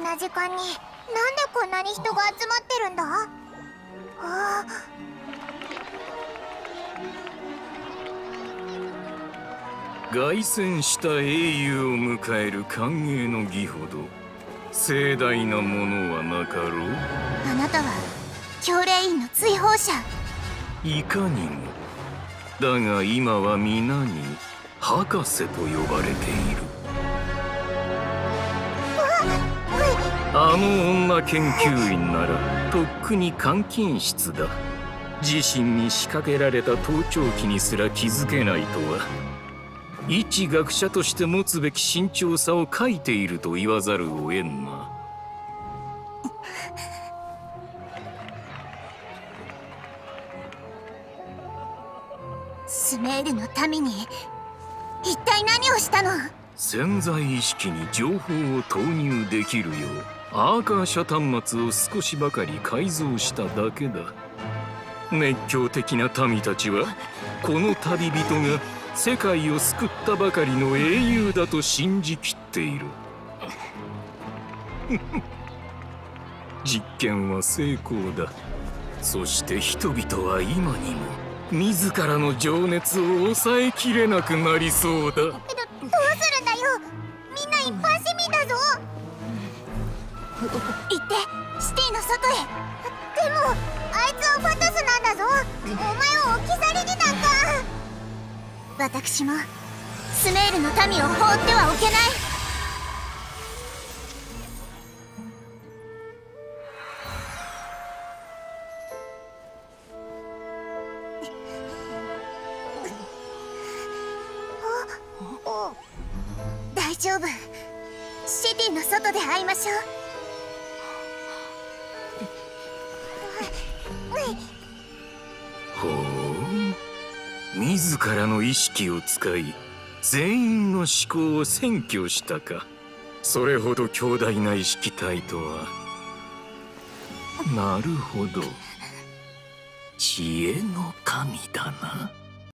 んな時間になんでこんなに人が集まってるんだ？あ凱旋した英雄を迎える歓迎の儀ほど盛大なものはなかろう？あなたは教令員の追放者。いかにも。だが今は皆に博士と呼ばれているあの女研究員ならとっくに監禁室だ。自身に仕掛けられた盗聴器にすら気づけないとは。一学者として持つべき慎重さを書いていると言わざるを得んな。スメールの民に一体何をしたの？潜在意識に情報を投入できるようアーカー社端末を少しばかり改造しただけだ。熱狂的な民たちはこの旅人が世界を救ったばかりの英雄だと信じきっている。実験は成功だ。そして人々は今にも自らの情熱を抑えきれなくなりそうだ。どどうする？行ってシティの外へ。でもあいつはファタスなんだぞ。お前を置き去りになんか。私もスメールの民を放ってはおけない。大丈夫。シティの外で会いましょうほう。自らの意識を使い全員の思考を占拠したか。それほど強大な意識体とは。なるほど。知恵の神だな。